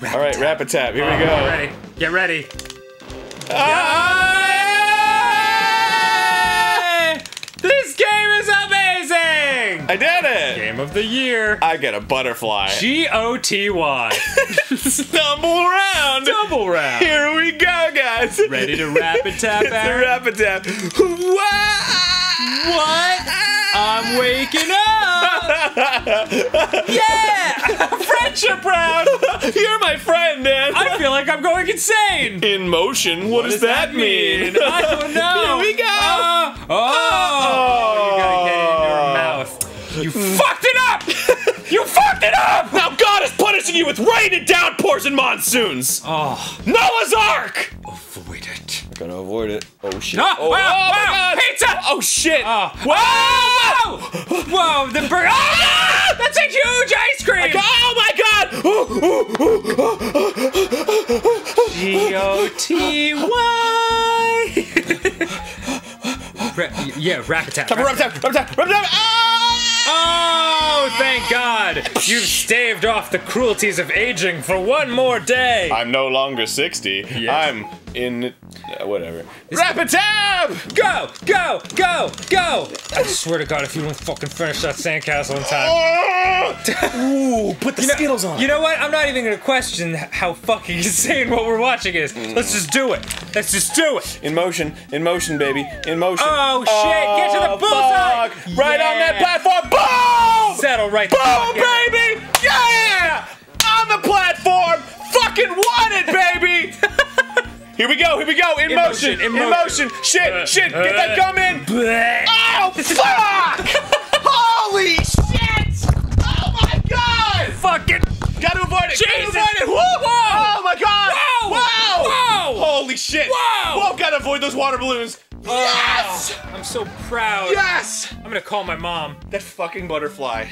All right, rapid tap. Here we go. Get ready. Get ready. Ah! This game is amazing! I did it. Game of the year. I get a butterfly. G O T Y. Stumble around. Double round. Here we go, guys. Ready to rapid tap, It's a Arin? rapid tap. What? What? I'm waking up! yeah! Friendship round! You're my friend, Dan. I feel like I'm going insane! In motion. What, does, that mean? I don't know. Here we go. Uh, oh, Oh. you gotta get it in your mouth. You fucked it up! You fucked it up! Now God is punishing you with rain and downpours and monsoons. Oh, Noah's Ark. avoid it. Gonna avoid it. Oh shit. No, oh, wow, oh my wow, God. pizza! Oh shit. Oh, whoa! Whoa, the burger. Ah! That's a huge ice cream! G O T Y. Yeah, tap. Rub rapid tap, rub tap, rub tap. Ah! Oh, thank God! You've staved off the cruelties of aging for one more day. I'm no longer 60. Yes. I'm in uh, whatever. Rapid tap. Go, go, go, go! I swear to God, if you don't fucking finish that sandcastle in time. Ooh, put the Skittles on. You know what? I'm not even gonna question how fucking insane what we're watching is. Let's just do it. Let's just do it. In motion, in motion, baby, in motion. Oh, shit, get to the Oh, bullseye. fuck. Right on that platform. Settle right Boom, baby! Yeah! On the platform! Fucking won it, baby! here we go, here we go. In, In motion, motion, in motion. motion. Shit, Uh, shit, get that uh. gum in. Bleh. Oh, fuck! Holy shit! Oh my god! Fucking Gotta avoid it, gotta Jesus. avoid it! Woo! Whoa! Oh my god! Whoa! Whoa. Whoa! Holy shit! Whoa! Whoa, gotta avoid those water balloons! Yes! I'm so proud. Yes! I'm gonna call my mom. That fucking butterfly.